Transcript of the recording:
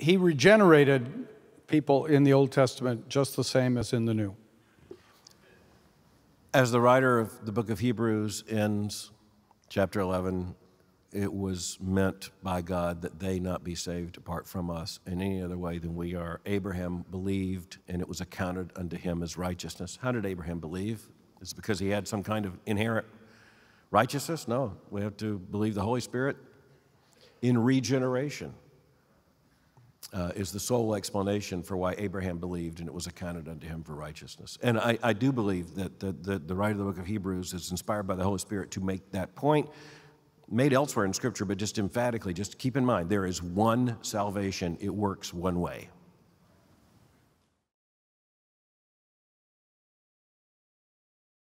he regenerated people in the Old Testament just the same as in the New. As the writer of the book of Hebrews ends chapter 11, it was meant by God that they not be saved apart from us in any other way than we are. Abraham believed, and it was accounted unto him as righteousness. How did Abraham believe? Is it because he had some kind of inherent righteousness? No. We have to believe the Holy Spirit in regeneration. Uh, is the sole explanation for why Abraham believed and it was accounted unto him for righteousness. And I, I do believe that the, the, the writer of the book of Hebrews is inspired by the Holy Spirit to make that point made elsewhere in Scripture, but just emphatically, just keep in mind there is one salvation, it works one way.